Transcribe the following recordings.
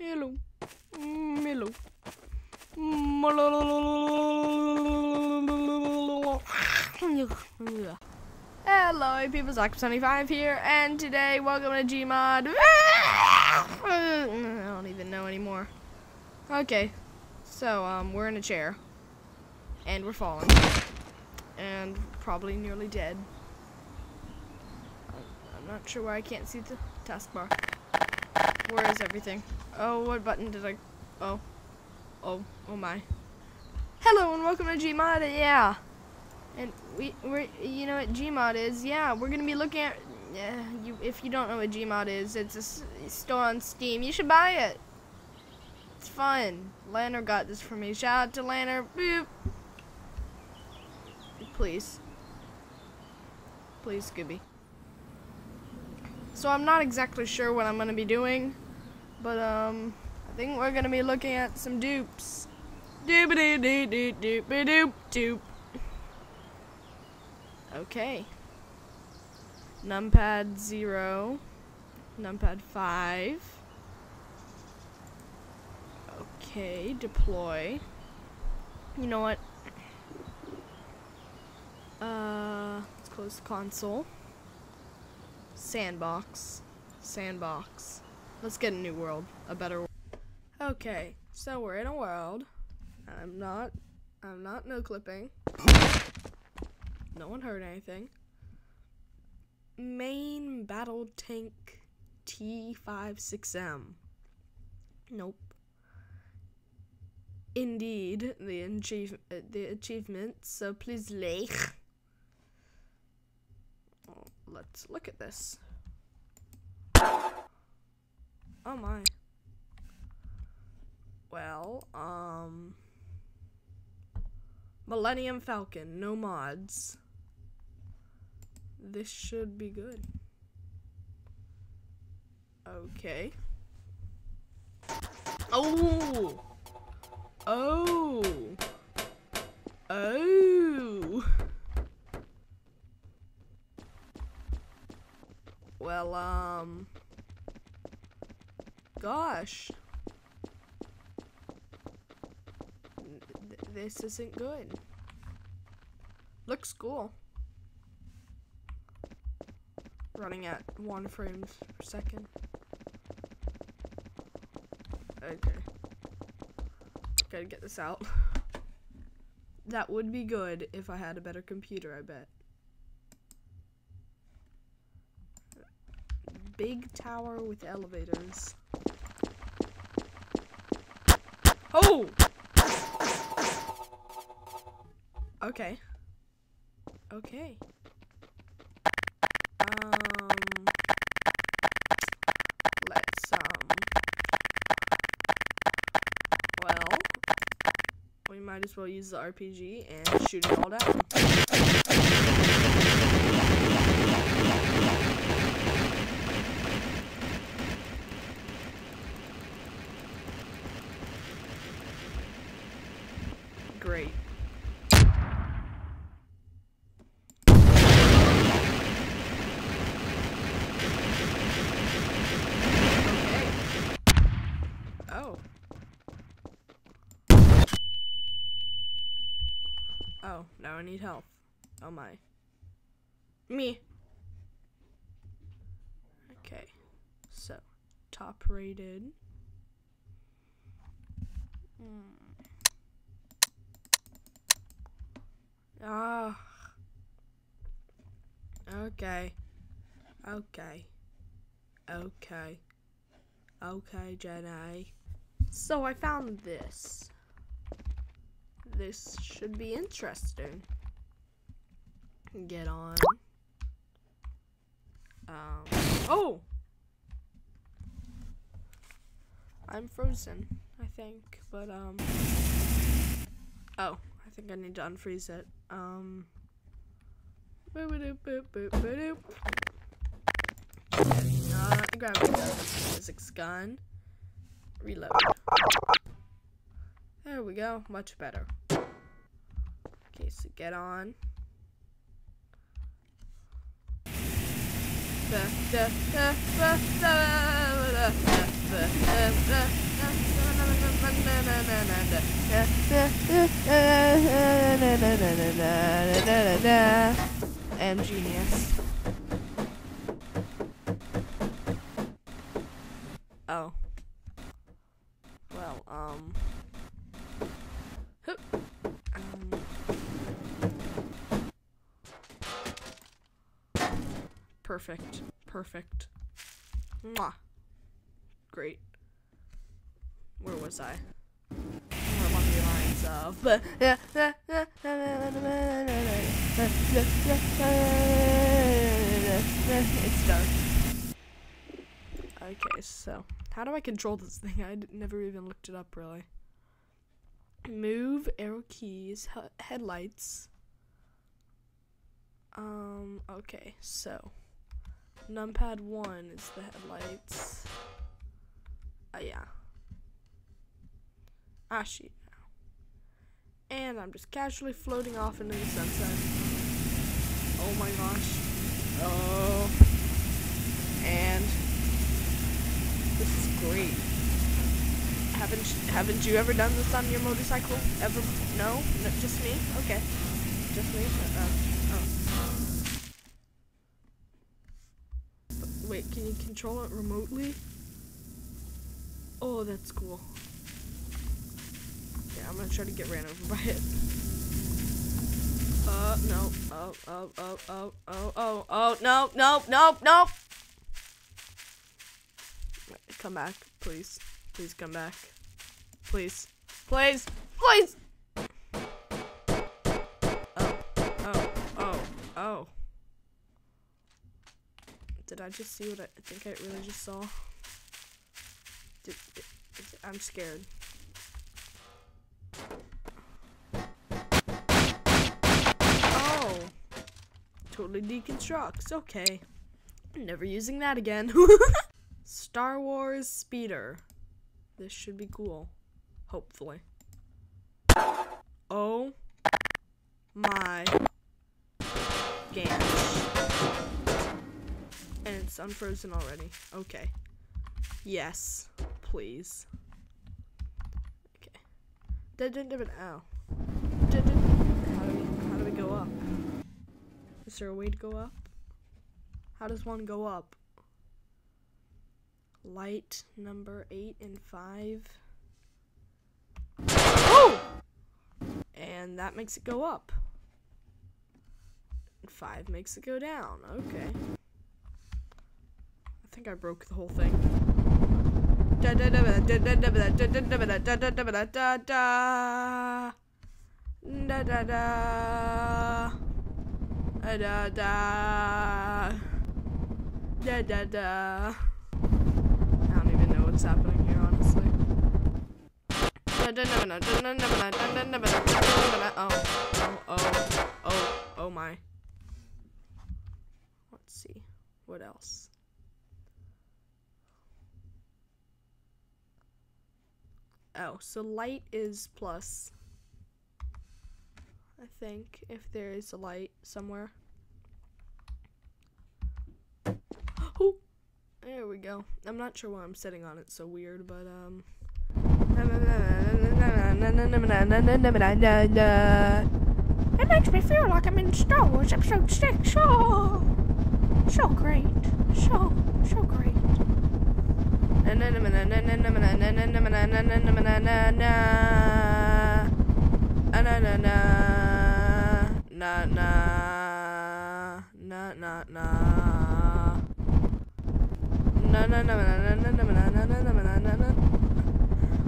Hello. Mm, Hello. Mm, Hello, people's X75 here, and today, welcome to Gmod. I don't even know anymore. Okay, so, um, we're in a chair, and we're falling, and probably nearly dead. I'm not sure why I can't see the taskbar. Where is everything? Oh, what button did I... Oh. Oh. Oh my. Hello and welcome to Gmod, yeah. And we, we're, you know what Gmod is? Yeah, we're gonna be looking at, yeah, you, if you don't know what Gmod is, it's a store on Steam. You should buy it. It's fun. Lanner got this for me. Shout out to Lanner. Boop. Please. Please, Scooby. So I'm not exactly sure what I'm gonna be doing, but um, I think we're gonna be looking at some dupes. Doobity doo doo doop doop doop. Okay. Numpad zero. Numpad five. Okay, deploy. You know what? Uh, let's close the console. Sandbox. Sandbox. Let's get a new world. A better world. Okay, so we're in a world. I'm not I'm not no clipping. No one heard anything. Main battle tank T56M. Nope. Indeed, the achieve uh, the achievement. So please like. Oh, let's look at this. Oh my. Well, um Millennium Falcon, no mods. This should be good. Okay. Oh. Oh. Oh. Well, um gosh. Th- this isn't good. Looks cool. Running at one frames per second. Okay. Gotta get this out. That would be good if I had a better computer, I bet. Big tower with elevators. Oh! Okay. Okay. Um. Let's, um. Well. We might as well use the RPG and shoot it all down. Great. Okay. Oh. Now I need help. Oh my. Me. Okay. So, top rated. Hmm. Ah. Okay. Okay. Okay. Okay, Jedi. So I found this. This should be interesting. Get on. Um. Oh! I'm frozen, I think, but, um. Oh, I think I need to unfreeze it. Um. boop-a-doop, boop, boop, boop-doop. Not the gravity gun, physics gun. Reload. There we go, much better. Okay, so get on. And genius. Oh. Well, um. Hup. Perfect. Perfect. Mwah. Great. Where was I? Along the lines of. It's dark. Okay, so how do I control this thing? I never even looked it up really. Move arrow keys, headlights. Um. Okay, so numpad one is the headlights. Uh, yeah. Ah, shit. And I'm just casually floating off into the sunset. Oh my gosh. Oh. And this is great. Haven't haven't you ever done this on your motorcycle? Ever? No? no just me? Okay. Just me? Uh, oh. But wait, can you control it remotely? Oh, that's cool. Yeah, I'm gonna try to get ran over by it. Uh, no. Oh, oh, oh, oh, oh, oh, oh, no, no, no, no! Come back, please. Please come back. Please. Please! Please! Did I just see what I, think I really just saw? Did, I'm scared. Oh. Totally deconstructs. Okay. Never using that again. Star Wars Speeder. This should be cool. Hopefully. Oh my And it's unfrozen already. Okay. Yes, please. Okay. Did did did ow. Did did how do we how do we go up? Is there a way to go up? How does one go up? Light number eight and five. Oh! And that makes it go up. Five makes it go down. Okay. I think I broke the whole thing. I don't even know what's happening here, honestly. Oh, oh, oh, oh my. Let's see. What else? Oh, so light is plus. I think if there is a light somewhere. Oh, there we go. I'm not sure why I'm sitting on it so weird, but um. It makes me feel like I'm in Star Wars Episode Six. Oh, so great, so so great.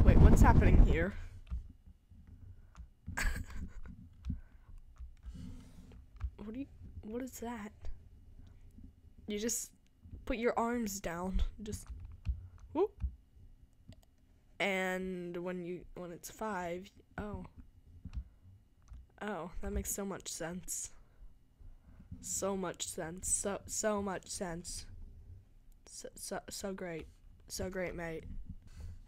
Wait, what's happening here? what do you? What is that? You just put your arms down, just. And when you when it's five, oh, oh, that makes so much sense. So much sense. So so much sense. So so so great. So great, mate.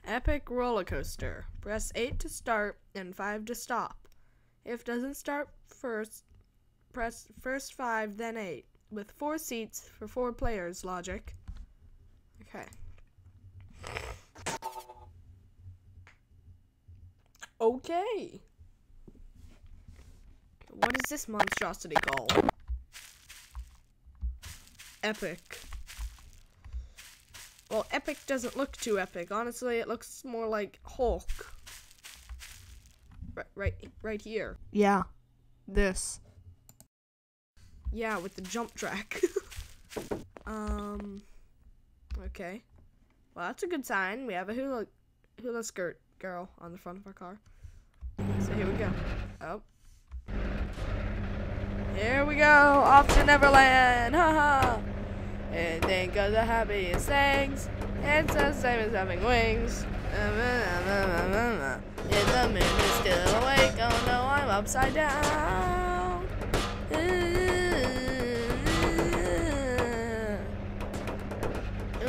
Epic roller coaster. Press 8 to start and 5 to stop. If doesn't start first, press first 5 then 8. with four seats for four players logic. Okay. Okay. What is this monstrosity called? Epic. Well, epic doesn't look too epic. Honestly, it looks more like Hulk. Right, right, right here. Yeah, this. Yeah, with the jump track. um, okay. Well, that's a good sign. We have a hula, hula skirt girl on the front of our car. So here we go. Oh. Here we go, off to Neverland, haha. And think of the happiest things. It's the same as having wings. And the moon is still awake. Oh no, I'm upside down.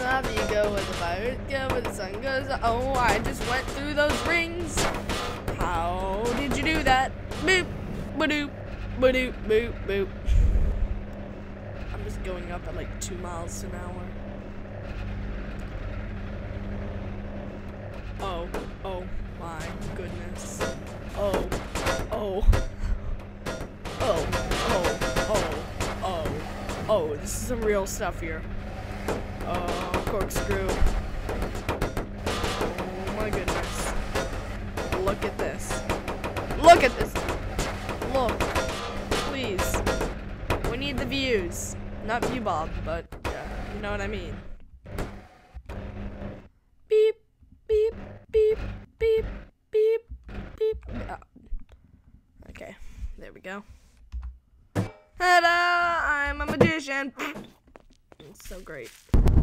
Off you go with the fire, go where the sun goes. Oh, I just went through those rings. How did you do that? Boop, ba-doop, ba-doop, boop, boop. I'm just going up at like two miles an hour. Oh, oh my goodness. Oh, oh, oh, oh, oh, oh, oh, this is some real stuff here. Oh, corkscrew. Look at this. Look at this. Look. Please. We need the views. Not view Bob, but yeah, you know what I mean. Beep, beep, beep, beep, beep, beep. Oh. Okay, there we go. I'm a magician. It's so great.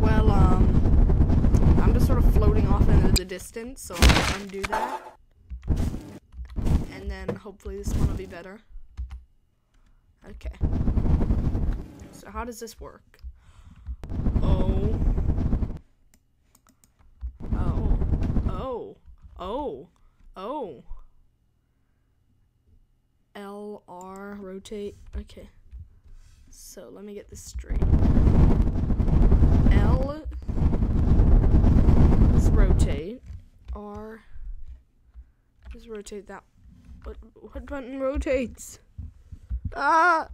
Well, um, I'm just sort of floating off into the distance, so I'll undo that. Then hopefully this one will be better. Okay. So how does this work? Oh. Oh. Oh. Oh. Oh. L, R, rotate. Okay. So let me get this straight. L is rotate. R is rotate that. What, what button rotates? Ah!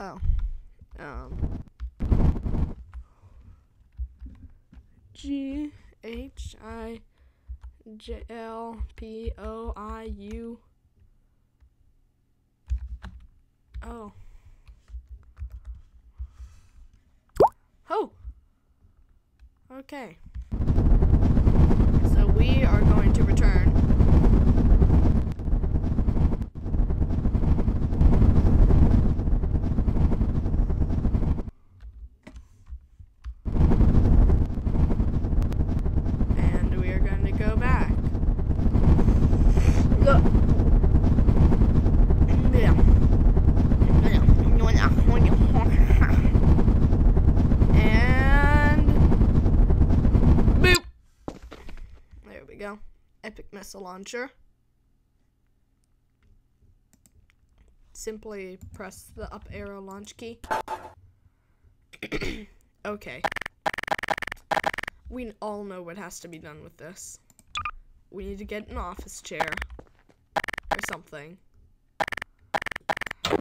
Oh. Um. G H I J L P O I U. Oh. Oh. Okay. So we are going to return. And we are going to go back. Go. Yeah. And boop. There we go. Missile launcher. Simply press the up arrow launch key. okay. We all know what has to be done with this. We need to get an office chair or something.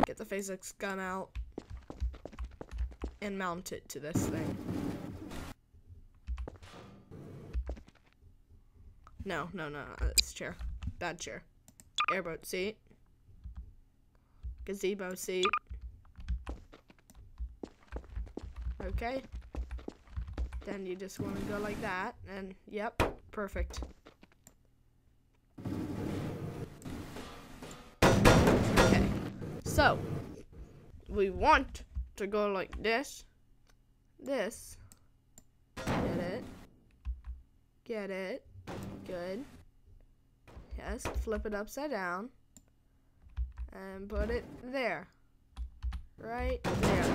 Get the physics gun out and mount it to this thing. No, no, no, no, this chair. Bad chair. Airboat seat. Gazebo seat. Okay. Then you just want to go like that, and yep, perfect. Okay. So, we want to go like this, this, get it, get it, good. Yes, flip it upside down, and put it there, right there.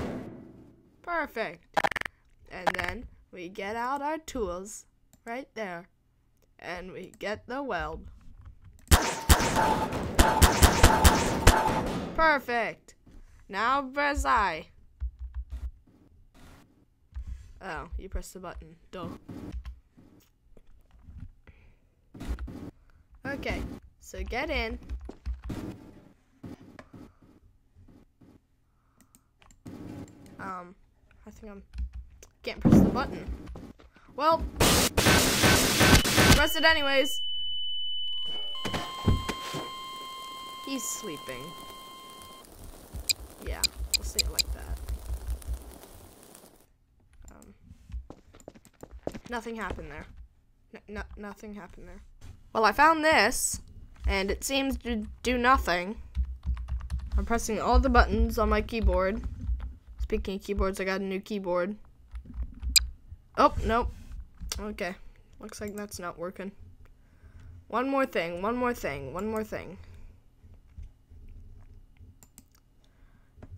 Perfect. And then we get out our tools right there, and we get the weld. Perfect. Now press I. Oh, you press the button. Duh. Okay, so get in. Um, I think I'm can't press the button. Well, press it anyways. He's sleeping. Yeah, we'll say it like that. Um, nothing happened there. N nothing happened there. Well, I found this, and it seems to do nothing. I'm pressing all the buttons on my keyboard. Speaking of keyboards, I got a new keyboard. Oh, nope. Okay. Looks like that's not working. One more thing, one more thing, one more thing.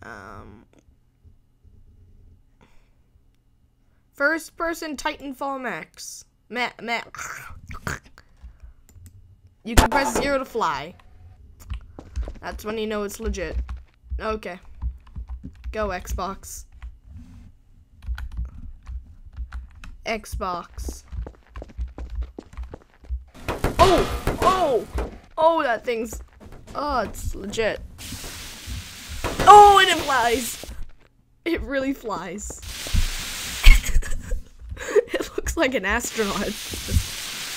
Um, first person Titanfall Max. Ma ma you can press zero to fly. That's when you know it's legit. Okay. Go Xbox. Xbox. Oh! Oh! Oh, that thing's... Oh, it's legit. Oh, and it flies! It really flies. it looks like an astronaut.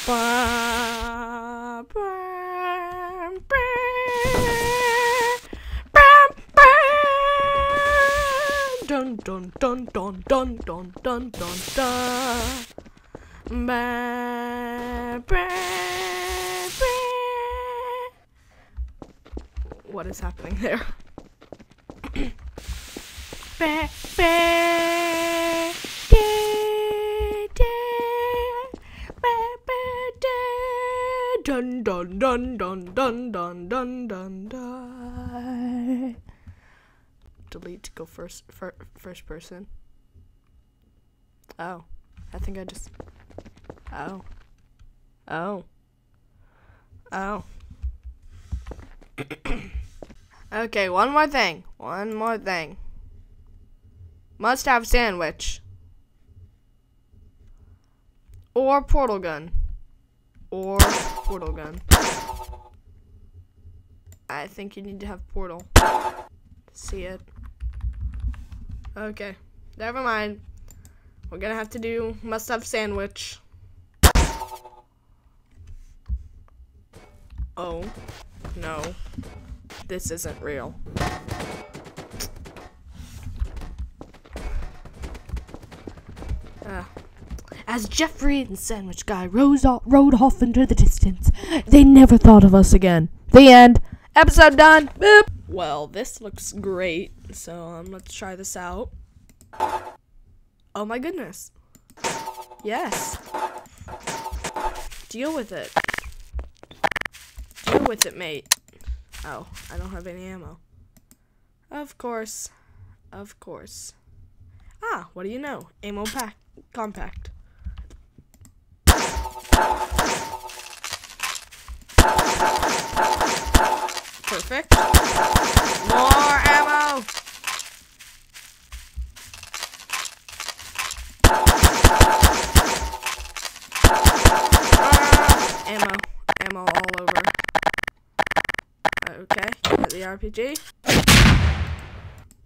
Dun dun dun dun dun dun dun dun dun. What is happening there? Dun dun dun dun dun dun dun dun dun. Delete go first fir first person. Oh, I think I just. Oh. Oh. Oh. okay, one more thing. One more thing. Must have sandwich. Or portal gun. Or portal gun. I think you need to have portal. See it. Okay. Never mind. We're gonna have to do must have sandwich. Oh. No. This isn't real. As Jeffrey and Sandwich Guy rose off, rode off into the distance, they never thought of us again. The end. Episode done. Boop. Well, this looks great. So um, let's try this out. Oh my goodness. Yes. Deal with it. Deal with it, mate. Oh, I don't have any ammo. Of course. Of course. Ah, what do you know? Ammo pack compact. Perfect. More ammo! Ah, ammo. Ammo all over. Okay, got the RPG.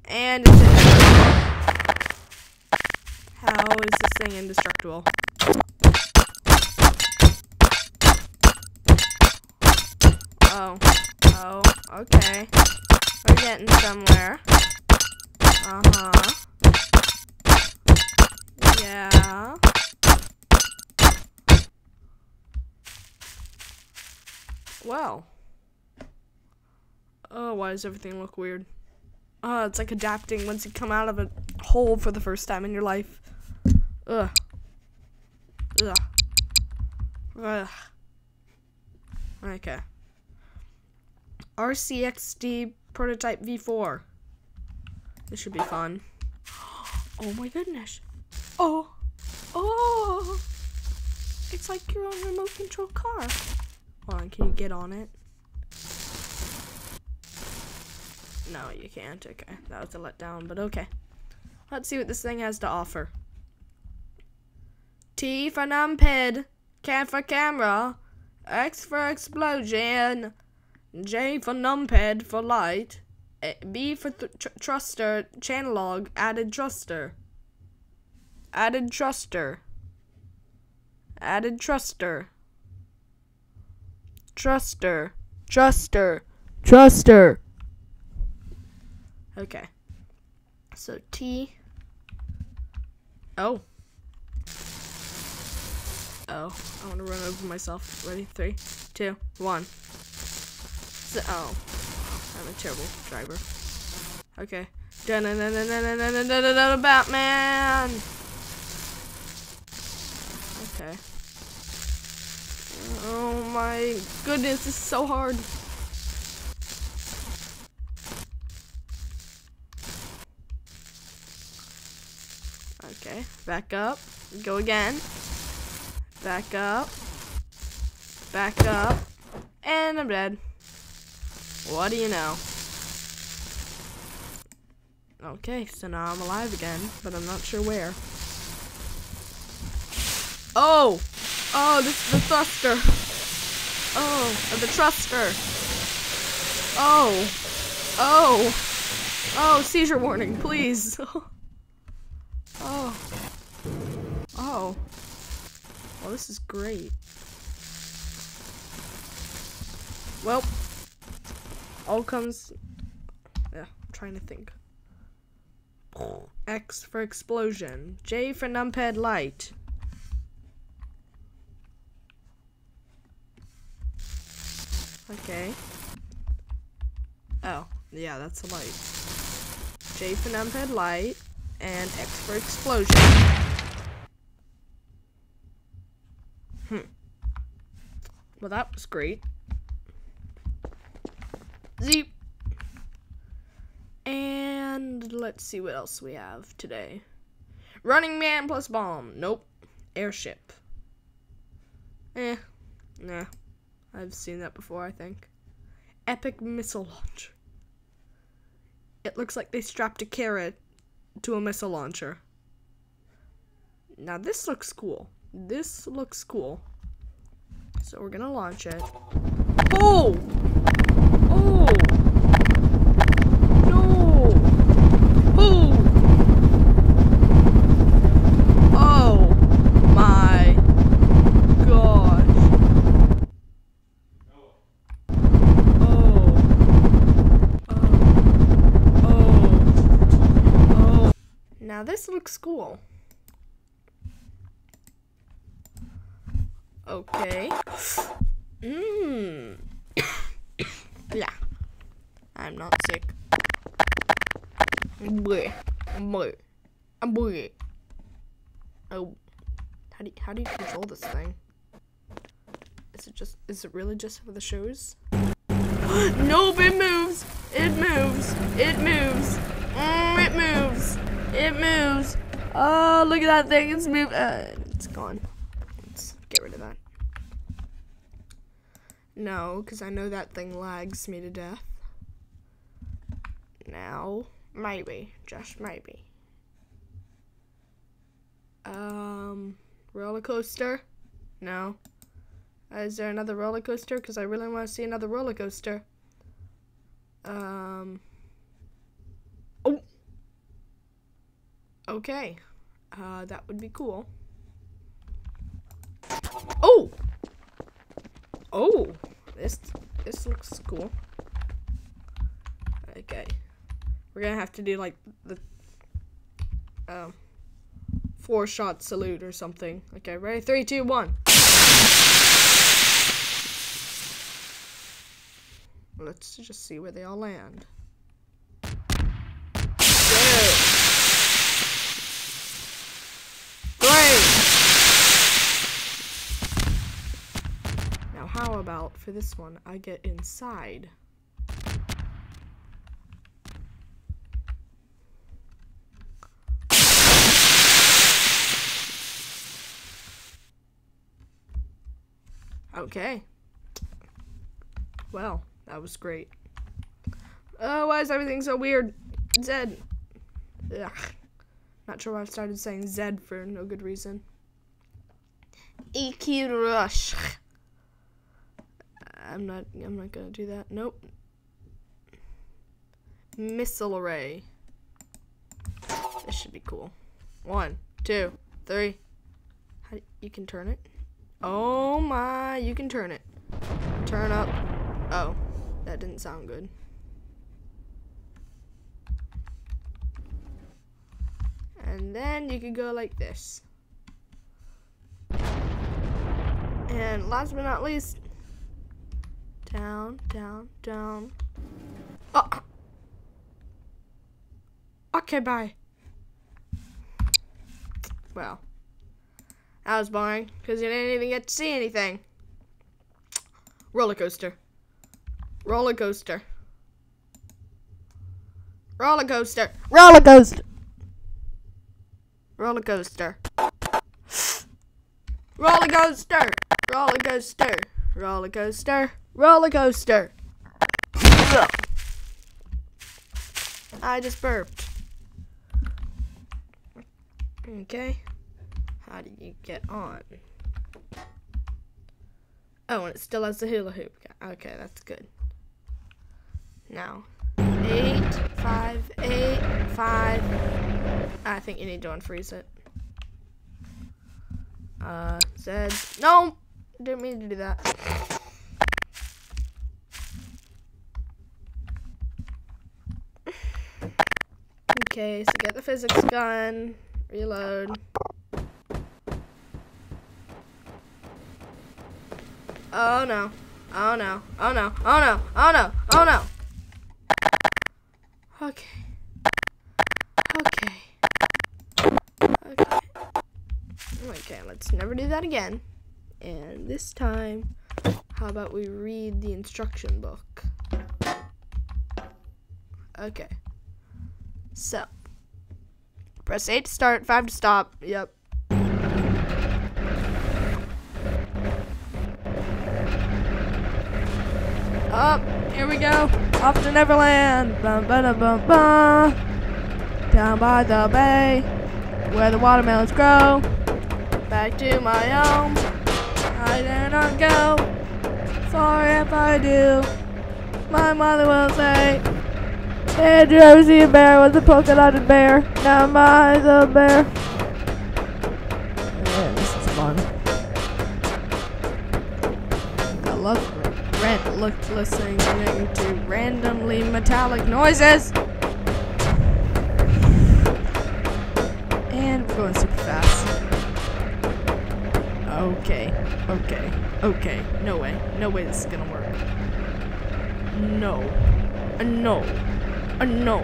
And it's How is this thing indestructible? Oh. Oh, okay. We're getting somewhere. Uh-huh. Yeah. Well. Oh, why does everything look weird? Oh, it's like adapting once you come out of a hole for the first time in your life. Ugh. Ugh. Ugh. Okay. RCXD prototype V4. This should be fun. Oh my goodness. Oh. Oh. It's like your own remote control car. Hold on, can you get on it? No, you can't. Okay, that was a letdown, but okay. Let's see what this thing has to offer. T for numpad, K for camera, X for explosion, J for numpad for light, eh, B for tr- thruster, channel log, added thruster. Added thruster. Added truster. Truster. Truster. Truster. Okay. So T. Oh. Oh, I want to run over myself. Ready? Three, two, one. So, oh, I'm a terrible driver. Okay. Batman. Okay. Oh my goodness, this is so hard. Okay, back up. Go again. Back up. Back up. And I'm dead. What do you know? Okay, so now I'm alive again, but I'm not sure where. Oh! Oh, this is the thruster. Oh, uh, the truster. Oh. Oh. Oh, seizure warning, please. Oh. Oh. Well, this is great. Well, all comes. Yeah, I'm trying to think. X for explosion. J for numpad light. Okay. Oh, yeah, that's a light. J for numpad light and X for explosion. Hmm. Well, that was great. Z. And let's see what else we have today. Running Man plus bomb. Nope. Airship. Eh. Nah. I've seen that before, I think. Epic missile launcher. It looks like they strapped a carrot to a missile launcher. Now this looks cool. This looks cool. So we're gonna launch it. Oh! No! Oh! Oh my gosh. Oh. Oh. Oh. Oh. Now this looks cool. Okay. Mmm. yeah. I'm not sick. Bleh. Bleh. Bleh. Oh. How do you, how do you control this thing? Is it just is it really just for the shows? nope, it moves. It moves. It moves. Mm, it moves. It moves. Oh, look at that thing. It's moved. Uh, it's gone. Let's get rid of that. No, because I know that thing lags me to death. Now, maybe, just maybe. Um, roller coaster? No. Uh, is there another roller coaster? Because I really want to see another roller coaster. Um. Oh. Okay. Uh, that would be cool. Oh. Oh. This this looks cool. Okay. We're gonna have to do like the um four shot salute or something. Okay, ready? Three, two, one. Let's just see where they all land. Two. Three. Now, how about for this one, I get inside? Okay. Well, that was great. Oh, why is everything so weird? Zed. Ugh. Not sure why I've started saying Zed for no good reason. EQ rush. I'm not I'm not gonna do that. Nope. Missile array. This should be cool. One, two, three. How, you can turn it? Oh my, you can turn it. Turn up. Oh, that didn't sound good. And then you could go like this. And last but not least, down, down, down. Oh. Okay, bye. Well, that was boring because you didn't even get to see anything. Roller coaster. Roller coaster. Roller coaster. Roller coaster. Roller coaster. Roller coaster. Roller coaster. Roller coaster. Roller coaster. I just burped. Okay. How do you get on? Oh, and it still has the hula hoop. Okay, that's good. Now, eight, five, eight, five. I think you need to unfreeze it. Uh, Zed. No! Didn't mean to do that. Okay, so get the physics gun. Reload. Oh no. Oh no. Oh no. Oh no. Oh no. Oh no. Okay. Okay. Okay. Okay, let's never do that again. And this time, how about we read the instruction book? Okay. So, press 8 to start, 5 to stop. Yep. Up, here we go. Off to Neverland. Bum, ba, da, bum, bum. Down by the bay, where the watermelons grow. Back to my home. I dare not go. Sorry if I do. My mother will say, Hey, I see a bear with a polka dotted bear? Now my a bear. Yeah, this is fun. I love rent look listening to randomly metallic noises. And we're going super fast. Okay, okay, okay. No way, no way this is gonna work. No, a no, a no,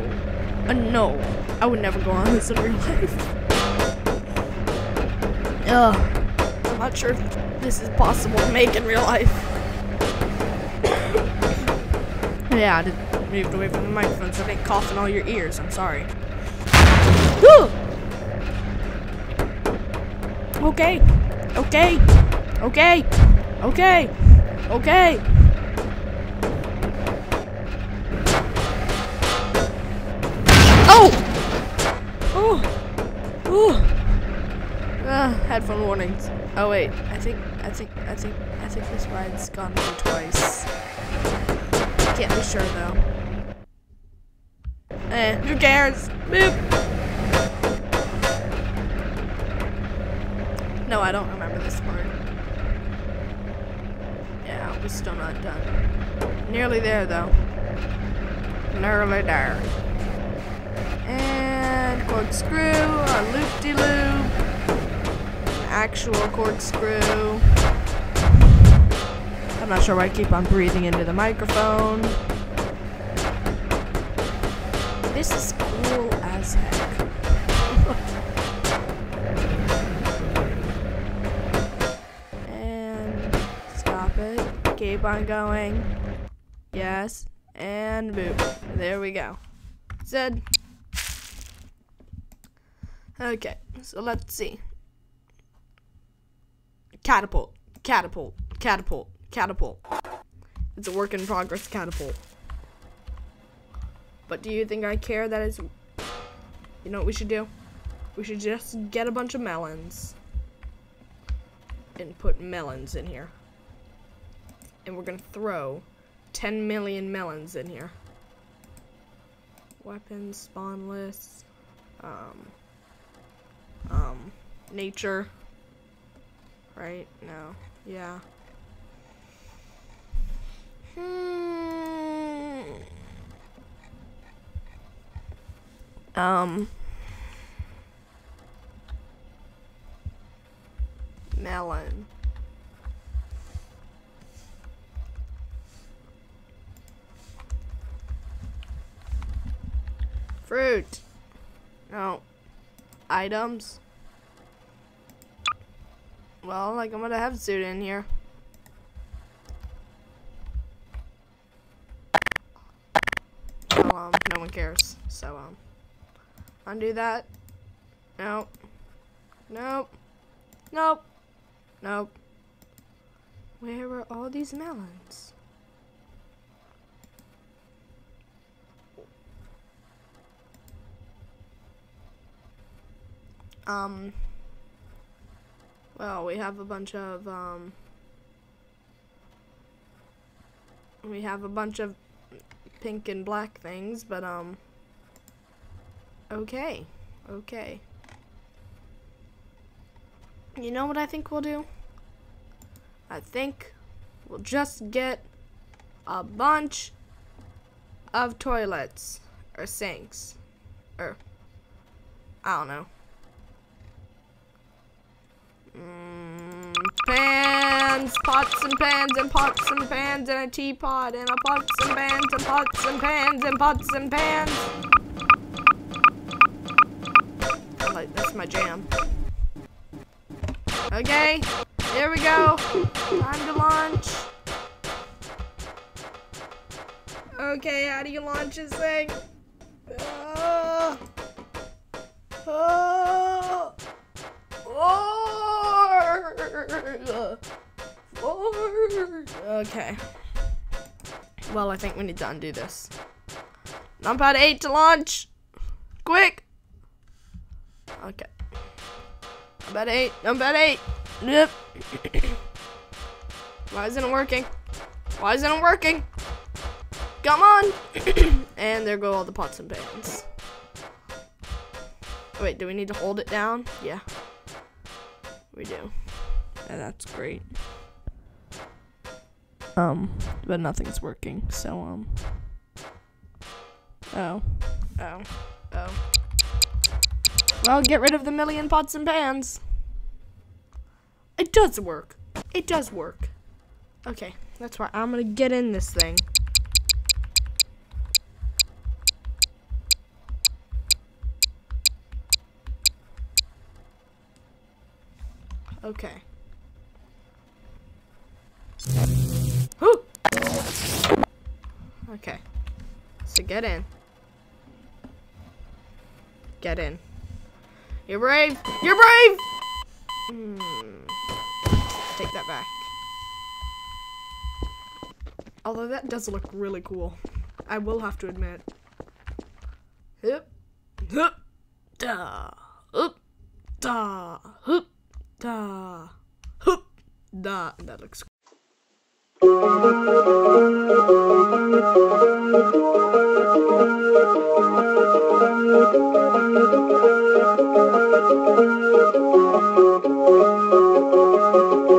a no. I would never go on this in real life. Ugh, I'm not sure if this is possible to make in real life. yeah, I just moved away from the microphone so I didn't cough in all your ears. I'm sorry. Okay. Okay. Okay. Okay. Okay. Headphone warnings. Oh wait, I think, I think, I think, I think this ride's gone through twice. Can't be sure though. Eh, who cares? Boop! No, I don't remember this part. Yeah, we're still not done. Nearly there, though. Nearly there. And corkscrew, a loop-de-loop, an actual corkscrew. I'm not sure why I keep on breathing into the microphone. This is cool as heck. and stop it. Keep on going. Yes. And boop. There we go. Zed. Okay, so let's see. Catapult. Catapult. Catapult. Catapult. It's a work in progress catapult. But do you think I care that is. You know what we should do? We should just get a bunch of melons. And put melons in here. And we're gonna throw 10 million melons in here. Weapons, spawn lists, um, um, nature. Right? No. Yeah. Hmm. Um. Melon. Fruit. No. Items. Well, like I'm gonna have suit in here. Um, no one cares. So, um, undo that. Nope. Nope. Nope. Nope. Where are all these melons? Um, well, we have a bunch of, um, we have a bunch of pink and black things, but, um, okay, okay. You know what I think we'll do? I think we'll just get a bunch of toilets or sinks or I don't know. Mm, pans, pots and pans and pots and pans and a teapot and a pots and pans and pots and pans and pots and pans. Like that's my jam. Okay, here we go. Time to launch. Okay, how do you launch this thing? Uh, uh, oh, oh, okay. Well, I think we need to undo this. Numpad 8 to launch! Quick! Okay. Numpad 8, Numpad 8! Yep. Why isn't it working? Why isn't it working? Come on! and there go all the pots and pans. Wait, do we need to hold it down? Yeah. We do. That's great. Um, but nothing's working, so, um. Oh. Oh. Oh. Well, get rid of the million pots and pans. It does work. It does work. Okay, that's right. I'm gonna get in this thing. Get in. Get in. You're brave. You're brave. Hmm. Take that back. Although that does look really cool. I will have to admit. Hup. Hup. Da. Hup. Da. Hup. Da. Hup. Da. That looks Thank you.